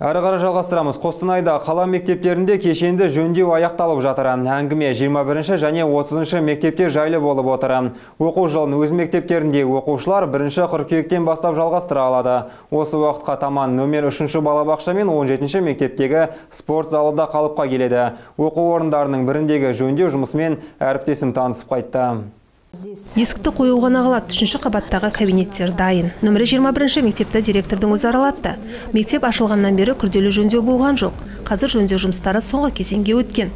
Әрі қарай жалғастырамыз. Қостанайда қала мектептерінде кешенді жөндеу аяқталып жатыр. Әңгіме 21 және 30 мектепте жайлы болып отыр. Оқу жылын өз мектептерінде оқушылар 1 қыркүйектен бастап жалғастыра алады. Осы уақытқа таман нөмер 3 балабақша мен 17 мектептегі спорт залында қалыпқа келеді. Оқу орындарының біріндегі жөндеу жұмысымен әріптесім танысып қайтты. Есікті қою ғана қалады үшінші қабаттағы кабинеттер дайын. Нөмірі 21 мектепті директордың өзі аралатты. Мектеп ашылғаннан бері күрделі жөндеу болған жоқ. Қазір жөндеу жұмыстары соңғы кезеңге өткен.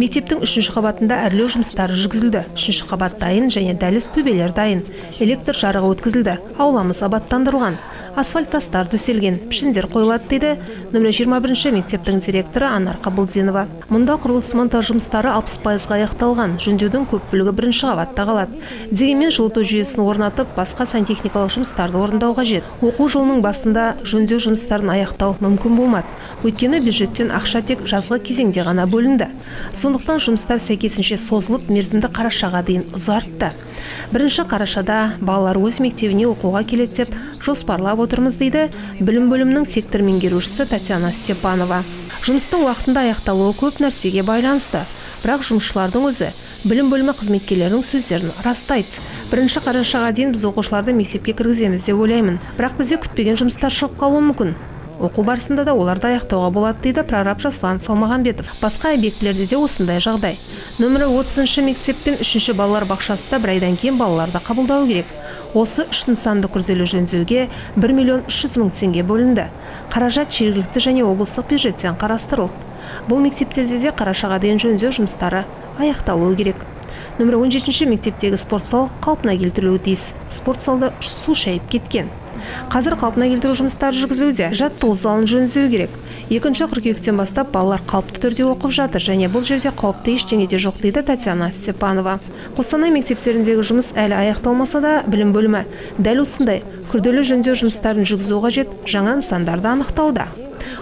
Мектептің үшінші қабатында әрлеу жұмыстары жүргізілді. Үшінші қабат дайын және дәліз төбелер дайын. Электр жарығы өткізілді. Ауламыз абаттандырылған. Асфальт тастар төселген. Пішіндер қойылады дейді нөмірі 21 мектептің директоры анар қабылдинова мұнда құрылыс монтаж жұмыстары 60 пайызға аяқталған. Жөндеудің көп бөлігі бірінші қабатта қалады. Дегенмен жылыту жүйесін орнатып басқа сантехникалық жұмыстарды орындау қажет. Оқу жылының басында жөндеу жұмыстарын аяқтау мүмкін болмады. Өйткені бюджеттен ақша тек жазғы кезеңде ғана бөлінді. Сондықтан жұмыстар сәйкесінше созылып мерзімді қарашаға дейін ұзартты. Бірінші қарашада балалар өз мектебіне оқуға келеді деп жоспарлап отырмыз дейді білім бөлімінің сектор меңгерушісі татьяна степанова. Жұмыстың уақытында аяқталуы көп нәрсеге байланысты. Бірақ жұмысшылардың өзі білім бөлімі қызметкерлерінің сөздерін растайды. Бірінші қарашаға дейін біз оқушыларды мектепке кіргіземіз деп ойлаймын. Бірақ бізде күтпеген жұмыстар шығып қалуы мүмкін. Оқу барысында да оларды аяқтауға болады дейді прораб жасұлан салмағанбетов басқа объектілерде де осындай жағдай. Нөмірі отызыншы мектеп пен үшінші балалар бақшасы да бір айдан кейін балаларды қабылдау керек. Осы үш нысанды күрделі жөндеуге бір миллион үш жүз мың теңге бөлінді. Қаражат жергілікті және облыстық бюджеттен қарастырылды. Бұл мектептерде де қарашаға дейін жөндеу жұмыстары аяқталуы керек. Нөмірі он жетінші мектептегі спорт зал қалпына келтірілуі тиіс. Спорт залды су шайып кеткен. Қазір қалпына келтіру жұмыстары жүргізілуде. Жаттығу залын жөндеу керек. Екінші қыркүйектен бастап балалар қалыпты түрде оқып жатыр және бұл жерде қауіпті ештеңе де жоқ дейді татьяна степанова. Қостанай мектептеріндегі жұмыс әлі аяқталмаса да білім бөлімі дәл осындай күрделі жөндеу жұмыстарын жүргізу қажет жаңа нысандарды анықтауда.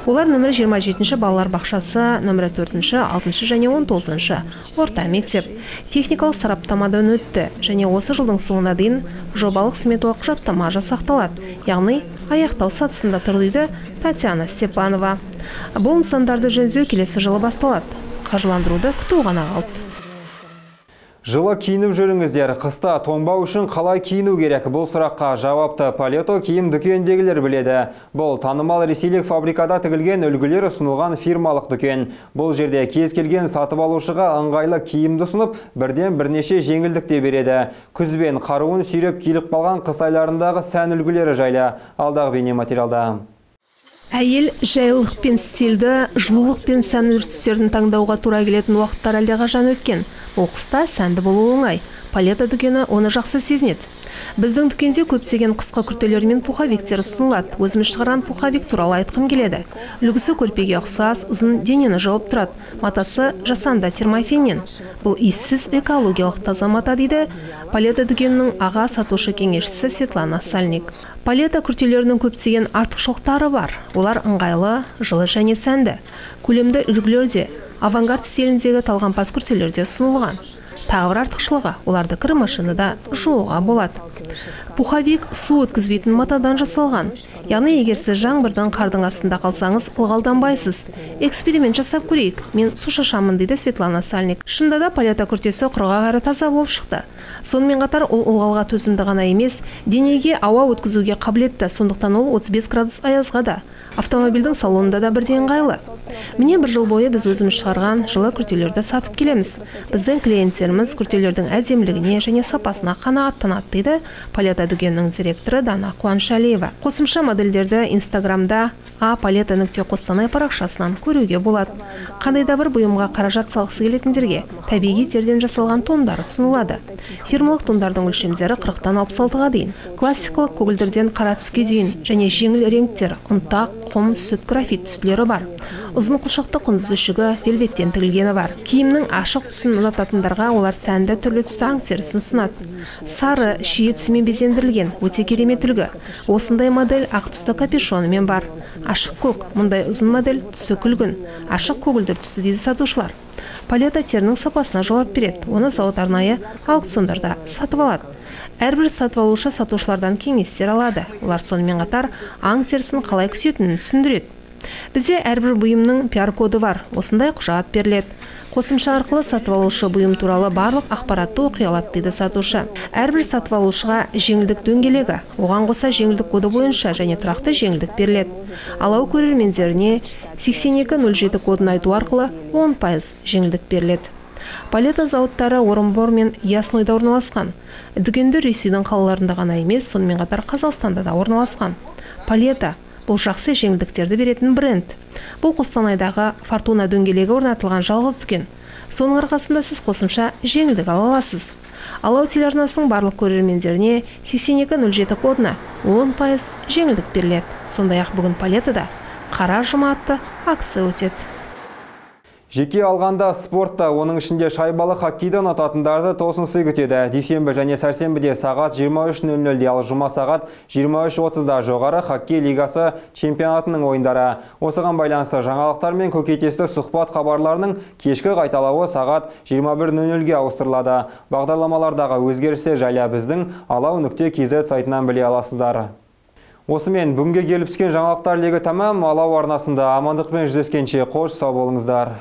Олар нөмірі 27 балалар бақшасы нөмірі 4 6 және 19 орта мектеп. Техникалық сараптамадан өтті және осы жылдың соңына дейін жобалық сметалық құжаттама жасақталады. Яғни аяқтау сатысында тұр дейді татьяна степанова. Бұл нысандарды жөндеу келесі жылы басталады. Қаржыландыруды күту ғана қалды. Жылы киініп жүріңіздер, қыста тоңбау үшін қалай киіну керек? Бұл сұраққа жауапты Палето киім дүкендегілер біледі. Бұл танымал ресейлік фабрикада тігілген үлгілер ұсынылған фирмалық дүкен. Бұл жерде кез келген сатып алушыға ыңғайлы киімді ұсынып, бірден бірнеше жеңілдік те береді. Күзбен қаруын сүйреп киліп қалған қыс айларындағы сән үлгілері жайлы. Алдағы бейне материалда. Әйел жайлылық пен стильді, жылулық пен сән үрдістерін таңдауға тура келетін уақыттар әлдеқашан өткен. Ол қыста сәнді болу оңай. Палета дүкені оны жақсы сезінеді біздің дүкенде көптеген қысқа күртелер мен пуховиктер ұсынылады. Өзіміз шығарған пуховик туралы айтқым келеді. Үлгісі көрпеге ұқсас ұзын денені жауып тұрады. Матасы жасанды термофеннен. Бұл иіссіз экологиялық таза мата дейді палета дүкенінің аға сатушы кеңесшісі светлана сальник. Палета күртелерінің көптеген артықшылықтары бар. Олар ыңғайлы жылы және сәнді. Көлемді үлгілерде авангард стиліндегі талғампаз күртелерде ұсынылған. Тағы бір артықшылығы оларды кір машинада жууға болады. Пуховик су өткізбейтін матадан жасалған. Яғни егер сіз жаңбырдың қардың астында қалсаңыз ылғалданбайсыз. Эксперимент жасап көрейік. Мен су шашамын дейді светлана сальник. Шынында да палета күртесі құрғақ әрі таза болып шықты. Сонымен қатар ол ылғалға төзімді ғана емес денеге ауа өткізуге қабілетті. Сондықтан ол 35 градус аязға да. Автомобильдің салонында да бірден ыңғайлы міне бір жыл бойы біз өзіміз шығарған жылы күртелерді сатып келеміз. Біздің клиенттеріміз күртелердің әдемілігіне және сапасына қанағаттанады дейді палета дүкенінің директоры дана қуанышәлиева. Қосымша модельдерді инстаграмда а палета нүкте қостанай парақшасынан көруге болады. Қандай да бір бұйымға қаражат салғысы келетіндерге табиғи терден жасалған тондар ұсынылады. Фирмалық тондардың өлшемдері қырықтан алпыс алтыға дейін. Классикалық көгілдірден қара түске дейін және жеңіл реңктер ұнтақ құм сүт графит түстілері бар. Ұзын құлшақты құндыз үшігі велветтен тігілгені бар. Киімнің ашық түсін ұнататындарға олар сәнді түрлі түсті аң терісін ұсынады. Сары шие түсімен безендірілген өте керемет үлгі. Осындай модель ақ түсті капюшонымен бар. Ашық көк мұндай ұзын модель түсі күлгін. Ашық көгілдір түсті дейді сатушылар. Палета терінің сапасына жауап береді. Оны зауыт арнайы аукциондарда сатып алады. Әрбір сатып алушы сатушылардан кеңестер алады. Олар сонымен қатар аң терісін қалай күтетінін түсіндіреді. Бізде әрбір бұйымның пиар коды бар. Осындай құжат беріледі. Қосымша арқылы сатып алушы бұйым туралы барлық ақпаратты оқи алады дейді сатушы. Әрбір сатып алушыға жеңілдік дөңгелегі оған қоса жеңілдік коды бойынша және тұрақты жеңілдік беріледі. Алау көрермендеріне 8207 кодын айту арқылы 10 пайыз жеңілдік беріледі. Палета зауыттары орынбор мен ясныйда орналасқан. Дүкендер ресейдің қалаларында ғана емес сонымен қатар қазақстанда да орналасқан. Палета бұл жақсы жеңілдіктерді беретін бренд. Бұл қостанайдағы фортуна дөңгелегі орнатылған жалғыз дүкен. Соның арқасында сіз қосымша жеңілдік ала аласыз. Алау телеарнасының барлық көрермендеріне 8207 кодына 10 пайыз жеңілдік беріледі. Сондай ақ бүгін палетада қара жұма атты акция өтеді. Жеке алғанда спортта, оның ішінде шайбалы хоккейді ұнататындарды тосын сый күтеді. Дүйсенбі және сәрсенбіде сағат 23.00-де, ал жұма сағат 23.30-да жоғары хоккей лигасы чемпионатының ойындары. Осыған байланысты жаңалықтар мен көкейтесті сұхбат хабарларының кешкі қайталауы сағат 21.00-ге ауыстырылады. Бағдарламалардағы өзгерістер жайлы біздің алау нүкте kz сайтынан біле аласыздар. Осымен бүгінге келіп түскен жаңалықтар легі тамам алау арнасында амандықпен жүздескенше қош сау болыңыздар.